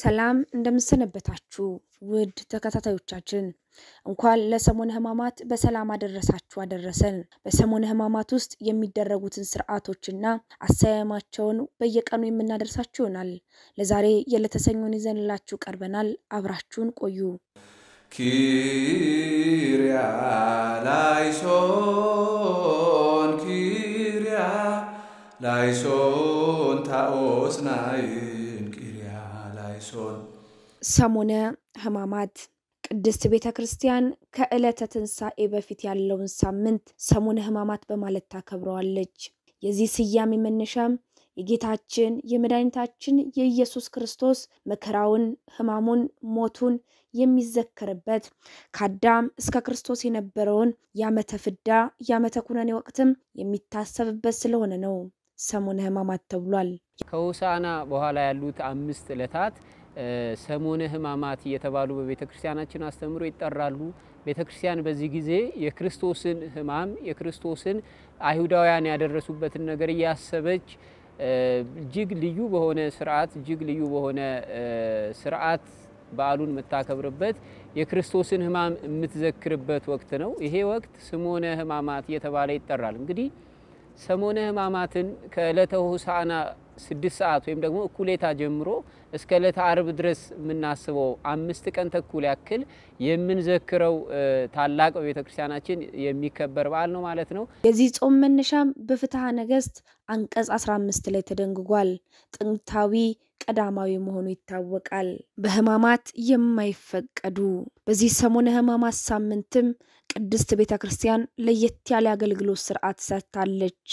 ሰላም እንደምሰነበታችሁ ውድ ተከታታዮቻችን፣ እንኳን ለሰሞነ ሕማማት በሰላም አደረሳችሁ አደረሰን። በሰሞነ ሕማማት ውስጥ የሚደረጉትን ስርዓቶችና አሰያየማቸውን በየቀኑ የምናደርሳችሁ ይሆናል። ለዛሬ የዕለተ ሰኞን ይዘንላችሁ ቀርበናል። አብራችሁን ቆዩ። ኪርያ ላይሶን ኪርያ ላይሶን ታኦስናይን ኪርያ ሰሞነ ሕማማት ቅድስት ቤተ ክርስቲያን ከዕለተ ትንሣኤ በፊት ያለውን ሳምንት ሰሞነ ሕማማት በማለት ታከብረዋለች። የዚህ ስያሜ መነሻም የጌታችን የመድኃኒታችን የኢየሱስ ክርስቶስ መከራውን፣ ሕማሙን፣ ሞቱን የሚዘከርበት ከአዳም እስከ ክርስቶስ የነበረውን የዓመተ ፍዳ የዓመተ ኩነኔ ወቅትም የሚታሰብበት ስለሆነ ነው ሰሞነ ሕማማት ተብሏል። ከሆሳዕና በኋላ ያሉት አምስት ዕለታት ሰሞነ ሕማማት እየተባሉ በቤተ ክርስቲያናችን አስተምሮ ይጠራሉ። ቤተ ክርስቲያን በዚህ ጊዜ የክርስቶስን ሕማም የክርስቶስን አይሁዳውያን ያደረሱበትን ነገር እያሰበች እጅግ ልዩ በሆነ ስርዓት እጅግ ልዩ በሆነ ስርዓት በዓሉን የምታከብርበት የክርስቶስን ሕማም የምትዘክርበት ወቅት ነው። ይሄ ወቅት ሰሞነ ሕማማት እየተባለ ይጠራል። እንግዲህ ሰሞነ ሕማማትን ከዕለተ ሆሳዕና ስድስት ሰዓት ወይም ደግሞ እኩሌታ ጀምሮ እስከ ዕለተ አርብ ድረስ የምናስበው አምስት ቀን ተኩል ያክል የምንዘክረው ታላቅ በቤተ ክርስቲያናችን የሚከበር በዓል ነው ማለት ነው። የዚህ ጾም መነሻም በፍትሐ ነገሥት አንቀጽ 15 ላይ ተደንግጓል። ጥንታዊ ቀዳማዊ መሆኑ ይታወቃል። በሕማማት የማይፈቀዱ በዚህ ሰሞነ ሕማማት ሳምንትም ቅድስት ቤተ ክርስቲያን ለየት ያለ አገልግሎት ስርዓት ሰርታለች።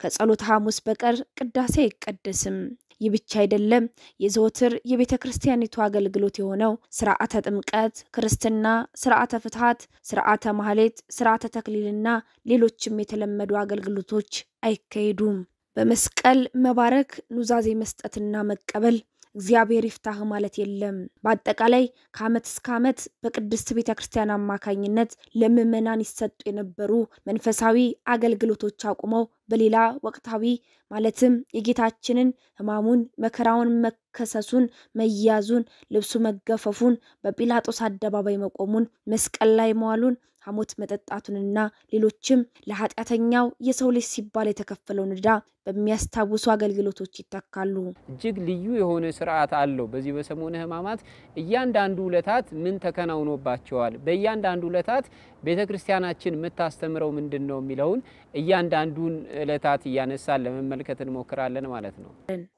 ከጸሎተ ሐሙስ በቀር ቅዳሴ አይቀደስም። ይህ ብቻ አይደለም። የዘወትር የቤተ ክርስቲያኒቱ አገልግሎት የሆነው ስርዓተ ጥምቀት፣ ክርስትና፣ ስርዓተ ፍትሐት፣ ስርዓተ ማህሌት፣ ስርዓተ ተክሊልና ሌሎችም የተለመዱ አገልግሎቶች አይካሄዱም። በመስቀል መባረክ፣ ኑዛዜ መስጠትና መቀበል እግዚአብሔር ይፍታህ ማለት የለም። በአጠቃላይ ከዓመት እስከ ዓመት በቅድስት ቤተ ክርስቲያን አማካኝነት ለምዕመናን ይሰጡ የነበሩ መንፈሳዊ አገልግሎቶች አቁመው በሌላ ወቅታዊ ማለትም የጌታችንን ሕማሙን፣ መከራውን፣ መከሰሱን፣ መያዙን፣ ልብሱ መገፈፉን፣ በጲላጦስ አደባባይ መቆሙን፣ መስቀል ላይ መዋሉን ሐሞት መጠጣቱንና ሌሎችም ለኃጢአተኛው የሰው ልጅ ሲባል የተከፈለውን ዕዳ በሚያስታውሱ አገልግሎቶች ይተካሉ። እጅግ ልዩ የሆነ ስርዓት አለው። በዚህ በሰሞነ ሕማማት እያንዳንዱ ዕለታት ምን ተከናውኖባቸዋል፣ በእያንዳንዱ ዕለታት ቤተ ክርስቲያናችን የምታስተምረው ምንድን ነው የሚለውን እያንዳንዱን ዕለታት እያነሳን ለመመልከት እንሞክራለን ማለት ነው።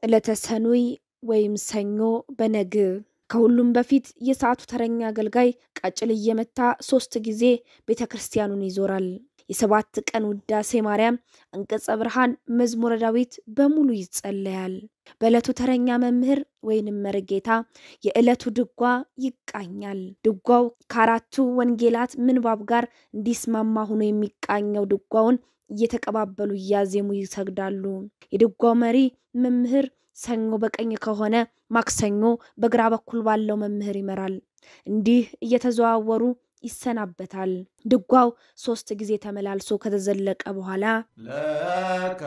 ዕለተ ሰኑይ ወይም ሰኞ በነግ ከሁሉም በፊት የሰዓቱ ተረኛ አገልጋይ ቃጭል እየመታ ሶስት ጊዜ ቤተ ክርስቲያኑን ይዞራል። የሰባት ቀን ውዳሴ ማርያም፣ አንቀጸ ብርሃን፣ መዝሙረ ዳዊት በሙሉ ይጸለያል። በዕለቱ ተረኛ መምህር ወይንም መርጌታ የዕለቱ ድጓ ይቃኛል። ድጓው ከአራቱ ወንጌላት ምንባብ ጋር እንዲስማማ ሆኖ የሚቃኘው ድጓውን እየተቀባበሉ እያዜሙ ይሰግዳሉ። የድጓው መሪ መምህር ሰኞ በቀኝ ከሆነ ማክሰኞ በግራ በኩል ባለው መምህር ይመራል። እንዲህ እየተዘዋወሩ ይሰናበታል። ድጓው ሶስት ጊዜ ተመላልሶ ከተዘለቀ በኋላ ለከ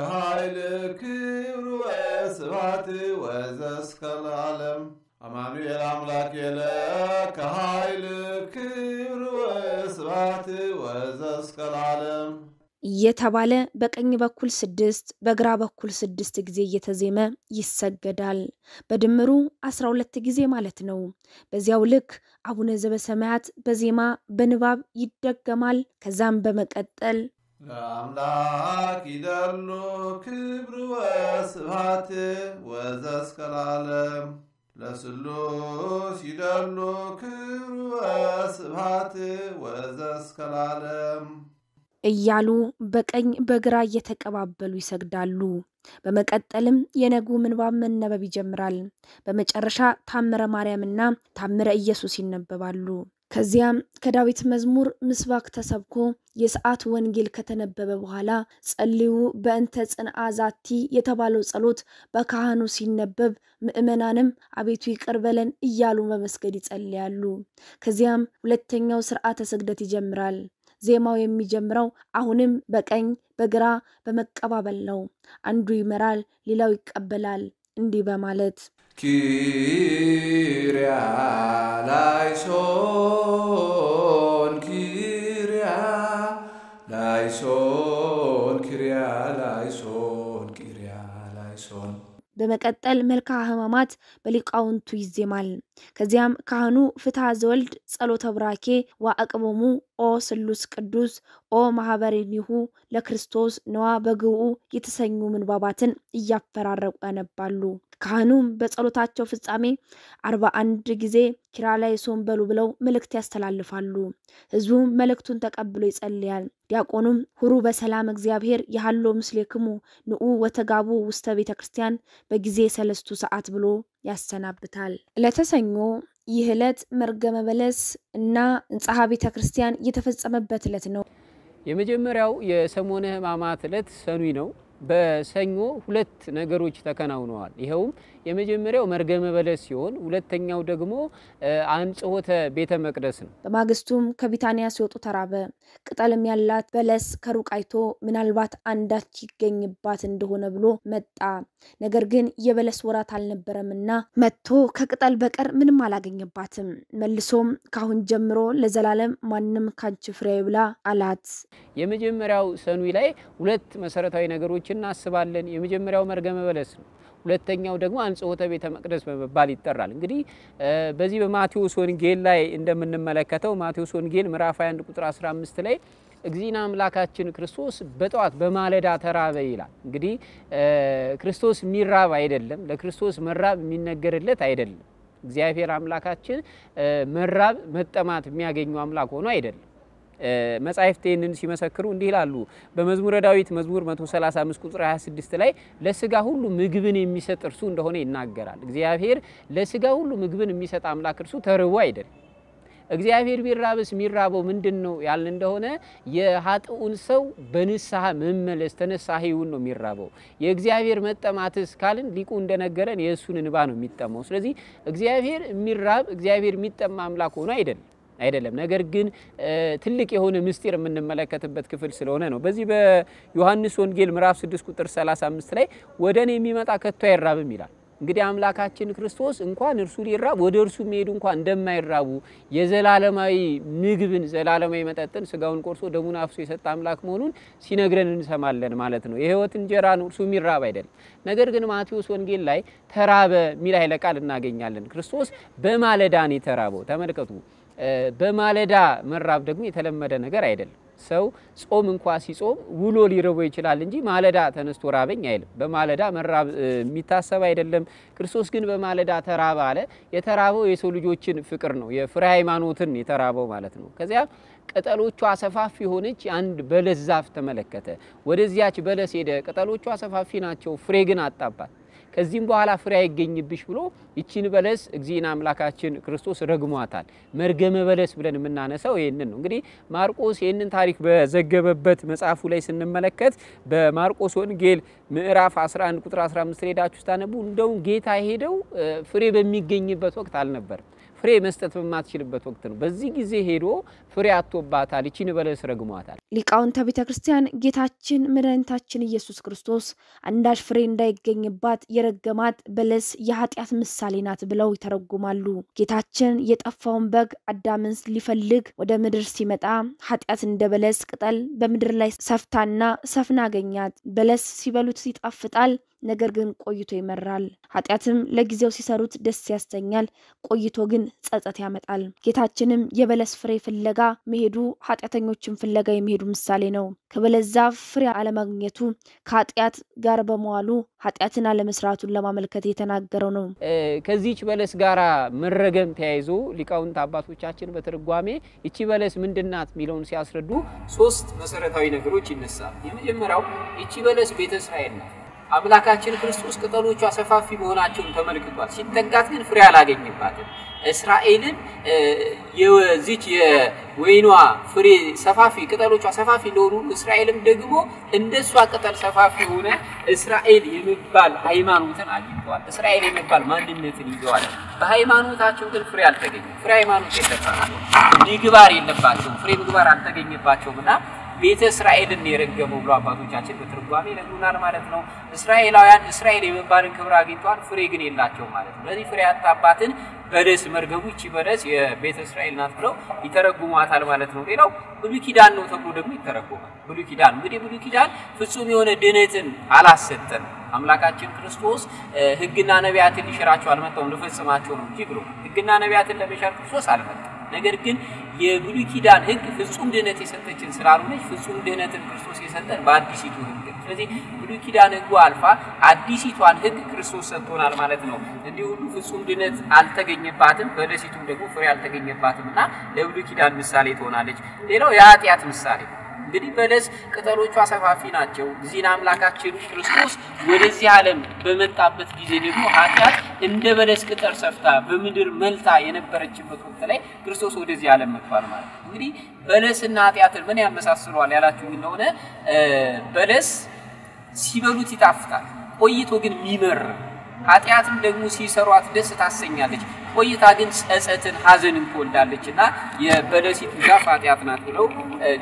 ክብር ወስብሐት ወዘእስከ አማኑኤል አምላክ ለከ ክብር ወስብሐት ወዘእስከ እየተባለ በቀኝ በኩል ስድስት በግራ በኩል ስድስት ጊዜ እየተዜመ ይሰገዳል። በድምሩ አስራ ሁለት ጊዜ ማለት ነው። በዚያው ልክ አቡነ ዘበሰማያት በዜማ በንባብ ይደገማል። ከዛም በመቀጠል ለአምላክ ይደሉ ክብር ወስብሐት ወዘእስከ ለዓለም ለስሉስ ይደሉ ክብር ወስብሐት ወዘእስከ ለዓለም እያሉ በቀኝ በግራ እየተቀባበሉ ይሰግዳሉ። በመቀጠልም የነጉ ምንባብ መነበብ ይጀምራል። በመጨረሻ ታምረ ማርያምና ታምረ ኢየሱስ ይነበባሉ። ከዚያም ከዳዊት መዝሙር ምስባክ ተሰብኮ የሰዓቱ ወንጌል ከተነበበ በኋላ ጸልዩ በእንተ ጽንዓ ዛቲ የተባለው ጸሎት በካህኑ ሲነበብ ምዕመናንም አቤቱ ይቅር በለን እያሉ በመስገድ ይጸልያሉ። ከዚያም ሁለተኛው ስርዓተ ስግደት ይጀምራል። ዜማው የሚጀምረው አሁንም በቀኝ በግራ በመቀባበል ነው። አንዱ ይመራል፣ ሌላው ይቀበላል። እንዲህ በማለት ኪርያ ላይሶን በመቀጠል መልክአ ሕማማት በሊቃውንቱ ይዜማል። ከዚያም ካህኑ ፍትሐ ዘወልድ ጸሎተ ቡራኬ ወአቅቦሙ ኦ ሥሉስ ቅዱስ ኦ ማህበሬኒሁ ለክርስቶስ ነዋ በግብኡ የተሰኙ ምንባባትን እያፈራረቁ ያነባሉ። ካህኑም በጸሎታቸው ፍጻሜ አርባ አንድ ጊዜ ኪርያላይሶን በሉ ብለው መልእክት ያስተላልፋሉ። ሕዝቡም መልእክቱን ተቀብሎ ይጸልያል። ዲያቆኑም ሑሩ በሰላም እግዚአብሔር የሀሉ ምስሌክሙ ንዑ ወተጋቡ ውስተ ቤተ ክርስቲያን በጊዜ ሰለስቱ ሰዓት ብሎ ያሰናብታል። ዕለተ ሰኞ ይህ ዕለት መርገመ በለስ እና ንጽሐ ቤተ ክርስቲያን የተፈጸመበት ዕለት ነው። የመጀመሪያው የሰሞነ ሕማማት ዕለት ሰኑይ ነው። በሰኞ ሁለት ነገሮች ተከናውነዋል። ይኸውም የመጀመሪያው መርገመ በለስ ሲሆን ሁለተኛው ደግሞ አንጽሖተ ቤተ መቅደስ ነው። በማግስቱም ከቢታንያ ሲወጡ ተራበ። ቅጠልም ያላት በለስ ከሩቅ አይቶ ምናልባት አንዳች ይገኝባት እንደሆነ ብሎ መጣ። ነገር ግን የበለስ ወራት አልነበረምና መጥቶ ከቅጠል በቀር ምንም አላገኘባትም። መልሶም ካሁን ጀምሮ ለዘላለም ማንም ካንቺ ፍሬ ብላ አላት። የመጀመሪያው ሰኑይ ላይ ሁለት መሰረታዊ ነገሮች እናስባለን። የመጀመሪያው መርገመ በለስ ነው። ሁለተኛው ደግሞ አንጽሖተ ቤተ መቅደስ በመባል ይጠራል። እንግዲህ በዚህ በማቴዎስ ወንጌል ላይ እንደምንመለከተው ማቴዎስ ወንጌል ምዕራፍ 21 ቁጥር 15 ላይ እግዚእነ አምላካችን ክርስቶስ በጠዋት በማለዳ ተራበ ይላል። እንግዲህ ክርስቶስ የሚራብ አይደለም፣ ለክርስቶስ መራብ የሚነገርለት አይደለም። እግዚአብሔር አምላካችን መራብ መጠማት የሚያገኘው አምላክ ሆኖ አይደለም። መጻሕፍት ይህንን ሲመሰክሩ እንዲህ ይላሉ። በመዝሙረ ዳዊት መዝሙር 135 ቁጥር 26 ላይ ለስጋ ሁሉ ምግብን የሚሰጥ እርሱ እንደሆነ ይናገራል። እግዚአብሔር ለስጋ ሁሉ ምግብን የሚሰጥ አምላክ እርሱ ተርቦ አይደለም። እግዚአብሔር ቢራብስ የሚራበው ምንድን ነው ያልን እንደሆነ የኃጥኡን ሰው በንስሐ መመለስ ተነሳሂውን ነው የሚራበው። የእግዚአብሔር መጠማትስ ካልን ሊቁ እንደነገረን የእሱን እንባ ነው የሚጠማው። ስለዚህ እግዚአብሔር የሚራብ እግዚአብሔር የሚጠማ አምላክ ሆኖ አይደለም አይደለም ነገር ግን ትልቅ የሆነ ምስጢር የምንመለከትበት ክፍል ስለሆነ ነው። በዚህ በዮሐንስ ወንጌል ምዕራፍ 6 ቁጥር 35 ላይ ወደ እኔ የሚመጣ ከቶ አይራብም ይላል። እንግዲህ አምላካችን ክርስቶስ እንኳን እርሱ ሊራብ ወደ እርሱ የሚሄዱ እንኳን እንደማይራቡ የዘላለማዊ ምግብን ዘላለማዊ መጠጥን ስጋውን ቆርሶ ደሙን አፍሶ የሰጠ አምላክ መሆኑን ሲነግረን እንሰማለን ማለት ነው። የሕይወት እንጀራ ነው፣ እርሱ የሚራብ አይደለም። ነገር ግን ማቴዎስ ወንጌል ላይ ተራበ የሚል ኃይለ ቃል እናገኛለን። ክርስቶስ በማለዳን የተራበው ተመልከቱ። በማለዳ መራብ ደግሞ የተለመደ ነገር አይደለም። ሰው ጾም እንኳ ሲጾም ውሎ ሊርበው ይችላል እንጂ ማለዳ ተነስቶ ራበኝ አይልም። በማለዳ መራብ የሚታሰብ አይደለም። ክርስቶስ ግን በማለዳ ተራበ አለ። የተራበው የሰው ልጆችን ፍቅር ነው፣ የፍሬ ሃይማኖትን የተራበው ማለት ነው። ከዚያ ቅጠሎቿ ሰፋፊ የሆነች አንድ በለስ ዛፍ ተመለከተ። ወደዚያች በለስ ሄደ። ቅጠሎቿ ሰፋፊ ናቸው፣ ፍሬ ግን አጣባት። ከዚህም በኋላ ፍሬ አይገኝብሽ ብሎ ይቺን በለስ እግዚእነ አምላካችን ክርስቶስ ረግሟታል። መርገመ በለስ ብለን የምናነሳው ይህንን ነው። እንግዲህ ማርቆስ ይህንን ታሪክ በዘገበበት መጽሐፉ ላይ ስንመለከት በማርቆስ ወንጌል ምዕራፍ 11 ቁጥር 15 ሄዳችሁ ስታነቡ እንደውም ጌታ ሄደው ፍሬ በሚገኝበት ወቅት አልነበርም። ፍሬ መስጠት በማትችልበት ወቅት ነው። በዚህ ጊዜ ሄዶ ፍሬ አጥቶባታል። ይቺን በለስ ረግሟታል። ሊቃውንተ ቤተ ክርስቲያን ጌታችን መድኃኒታችን ኢየሱስ ክርስቶስ አንዳች ፍሬ እንዳይገኝባት የረገማት በለስ የኃጢአት ምሳሌ ናት ብለው ይተረጉማሉ። ጌታችን የጠፋውን በግ አዳምን ሊፈልግ ወደ ምድር ሲመጣ ኃጢአት እንደ በለስ ቅጠል በምድር ላይ ሰፍታና ሰፍና አገኛት። በለስ ሲበሉት ይጣፍጣል፣ ነገር ግን ቆይቶ ይመራል። ኃጢአትም ለጊዜው ሲሰሩት ደስ ያሰኛል፣ ቆይቶ ግን ጸጸት ያመጣል። ጌታችንም የበለስ ፍሬ ፍለጋ መሄዱ ኃጢአተኞችን ፍለጋ የሚሄዱ ምሳሌ ነው። ከበለስ ዛፍ ፍሬ አለማግኘቱ ከኃጢአት ጋር በመዋሉ ኃጢአትን አለመስራቱን ለማመልከት የተናገረው ነው። ከዚች በለስ ጋር መረገም ተያይዞ ሊቃውንት አባቶቻችን በትርጓሜ ይቺ በለስ ምንድናት የሚለውን ሲያስረዱ ሶስት መሰረታዊ ነገሮች ይነሳል። የመጀመሪያው ይቺ በለስ ቤተ እስራኤል ናት። አምላካችን ክርስቶስ ቅጠሎቿ ሰፋፊ መሆናቸውን ተመልክቷል። ሲጠጋት ግን ፍሬ አላገኝባትም። እስራኤልን የዚች የወይኗ ፍሬ ሰፋፊ ቅጠሎቿ ሰፋፊ ለሆኑ እስራኤልም ደግሞ እንደሷ ቅጠል ሰፋፊ የሆነ እስራኤል የሚባል ሃይማኖትን አግኝተዋል። እስራኤል የሚባል ማንነትን ይዘዋል። በሃይማኖታቸው ግን ፍሬ አልተገኘም። ፍሬ ሃይማኖት የለባቸው፣ ምግባር የለባቸውም፣ ፍሬ ምግባር አልተገኘባቸውም እና ቤተ እስራኤልን የረገመው ብሎ አባቶቻችን በትርጓሜ ይነግሩናል ማለት ነው። እስራኤላውያን እስራኤል የመባልን ክብር አግኝተዋል፣ ፍሬ ግን የላቸው ማለት ነው። ለዚህ ፍሬ ያጣባትን በለስ መርገሙ ይቺ በለስ የቤተ እስራኤል ናት ብለው ይተረጉሟታል ማለት ነው። ሌላው ብሉይ ኪዳን ነው ተብሎ ደግሞ ይተረጎማል። ብሉይ ኪዳን እንግዲህ ብሉይ ኪዳን ፍጹም የሆነ ድነትን አላሰጠን። አምላካችን ክርስቶስ ሕግና ነቢያትን ሊሽራቸው አልመጣውም ልፈጽማቸው ነው እንጂ ብሎ ሕግና ነቢያትን ለመሻር ክርስቶስ አልመጣም። ነገር ግን የብሉይ ኪዳን ሕግ ፍጹም ድህነት የሰጠችን ስላልሆነች ፍጹም ድህነትን ክርስቶስ የሰጠን በአዲሲቱ ሕግ ስለዚህ ብሉይ ኪዳን ሕጉ አልፋ አዲሲቷን ሕግ ክርስቶስ ሰጥቶናል ማለት ነው። እንዲህ ሁሉ ፍጹም ድህነት አልተገኘባትም፣ በለሲቱም ደግሞ ፍሬ አልተገኘባትም እና ለብሉይ ኪዳን ምሳሌ ትሆናለች። ሌላው የኃጢአት ምሳሌ እንግዲህ በለስ ቅጠሎቿ ሰፋፊ ናቸው። እዚህን አምላካችን ክርስቶስ ወደዚህ ዓለም በመጣበት ጊዜ ደግሞ ኃጢአት እንደ በለስ ቅጠል ሰፍታ በምድር መልታ የነበረችበት ወቅት ላይ ክርስቶስ ወደዚህ ዓለም መጥቷል ማለት ነው። እንግዲህ በለስና ኃጢአትን ምን ያመሳስለዋል ያላችሁ እንደሆነ በለስ ሲበሉት ይጣፍጣል፣ ቆይቶ ግን የሚመር ኃጢአትም ደግሞ ሲሰሯት ደስ ታሰኛለች፣ ቆይታ ግን ጸጸትን፣ ሐዘንን ትወልዳለች እና የበለሲቱ ዛፍ ኃጢአት ናት ብለው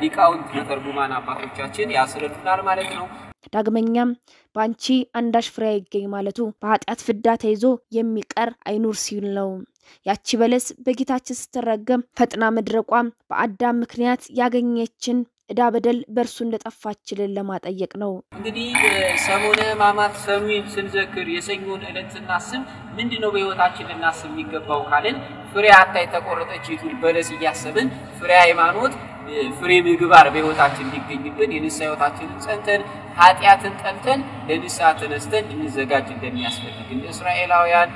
ሊቃውንት መተርጉማን አባቶቻችን ያስረዱናል ማለት ነው። ዳግመኛም በአንቺ አንዳች ፍሬ አይገኝ ማለቱ በኃጢአት ፍዳ ተይዞ የሚቀር አይኑር ሲል ነው። ያቺ በለስ በጌታችን ስትረገም ፈጥና መድረቋም በአዳም ምክንያት ያገኘችን ዕዳ በደል በእርሱ እንደጠፋችልን ለማጠየቅ ነው። እንግዲህ ሰሞነ ሕማማት ሰኑን ስንዘክር የሰኞን ዕለት ስናስብ ምንድን ነው በሕይወታችን ልናስብ የሚገባው ካልን ፍሬ አታ የተቆረጠችቱን በለስ እያሰብን ፍሬ ሃይማኖት፣ ፍሬ ምግባር በሕይወታችን እንዲገኝብን የንስሐ ሕይወታችንን ጸንተን ኃጢአትን ጠልተን ለንስሐ ተነስተን እንዘጋጅ እንደሚያስፈልግ እንደ እስራኤላውያን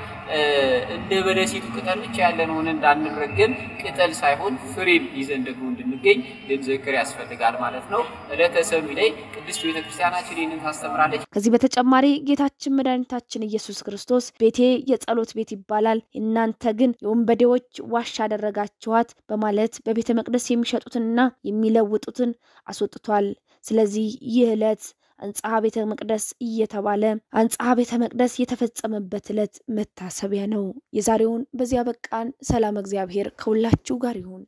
እንደ በለሲቱ ቅጠል ብቻ ያለን ሆነ እንዳንረገም ቅጠል ሳይሆን ፍሬም ይዘን ደግሞ እንድንገኝ ልንዘክር ያስፈልጋል ማለት ነው። ዕለተ ሰኑይ ላይ ቅድስት ቤተክርስቲያናችን ይህንን ታስተምራለች። ከዚህ በተጨማሪ ጌታችን መድኃኒታችን ኢየሱስ ክርስቶስ ቤቴ የጸሎት ቤት ይባላል፣ እናንተ ግን የወንበዴዎች ዋሻ አደረጋችኋት በማለት በቤተ መቅደስ የሚሸጡትንና የሚለውጡትን አስወጥቷል። ስለዚህ ይህ ዕለት አንጽሐ ቤተ መቅደስ እየተባለ አንጽሐ ቤተ መቅደስ የተፈጸመበት ዕለት መታሰቢያ ነው። የዛሬውን በዚያ በቃን። ሰላም እግዚአብሔር ከሁላችሁ ጋር ይሁን።